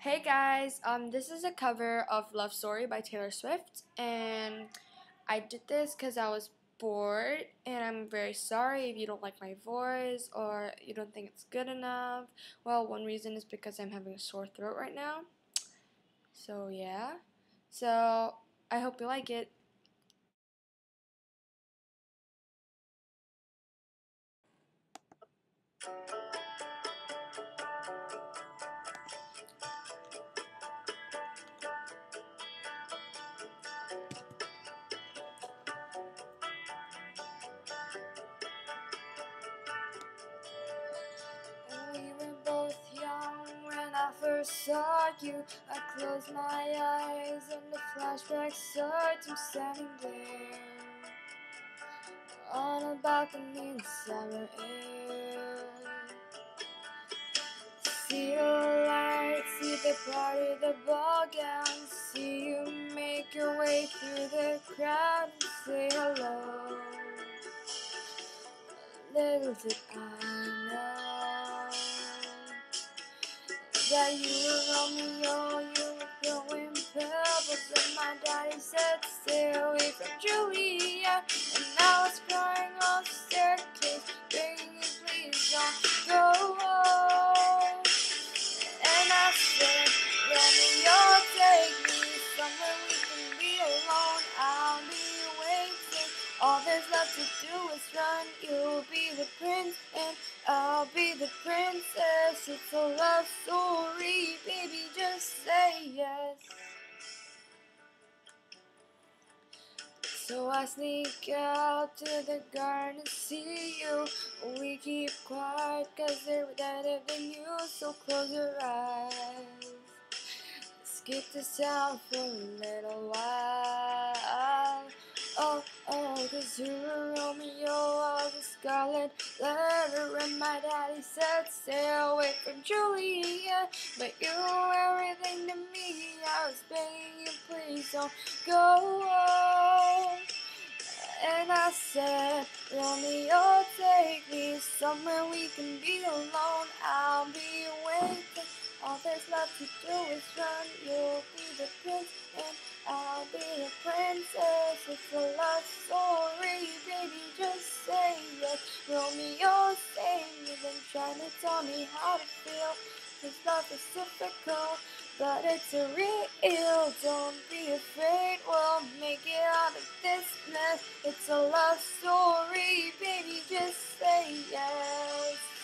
Hey guys, um, this is a cover of Love Story by Taylor Swift, and I did this because I was bored, and I'm very sorry if you don't like my voice or you don't think it's good enough. Well, one reason is because I'm having a sore throat right now. So, yeah. So, I hope you like it. Saw you. I close my eyes and the flashback starts. I'm standing there on a balcony in summer air. See the lights, see the party, the ball gown. See you make your way through the crowd and say hello. Little did I that you were Romeo, oh, you were throwing pebbles, and my daddy said stay away from Juliet. And I All there's left to do is run. You'll be the prince and I'll be the princess. It's a love story, baby. Just say yes. So I sneak out to the garden to see you. We keep quiet cause they're better than you. So close your eyes. Skip the sound for a little while. Oh, oh, cause you were Romeo, I was scarlet letter, and my daddy said stay away from Juliet. But you were everything to me, I was begging you, please don't go. And I said, Romeo, take me somewhere we can be alone. I'll be waiting. All there's left to do is run. You'll be the prince and I'll be a princess. It's a love story, baby. Just say yes. Romeo, say you've been trying to tell me how to feel. It's not is difficult, but it's a real. Don't be afraid, we'll make it out of this mess. It's a love story, baby. Just say yes.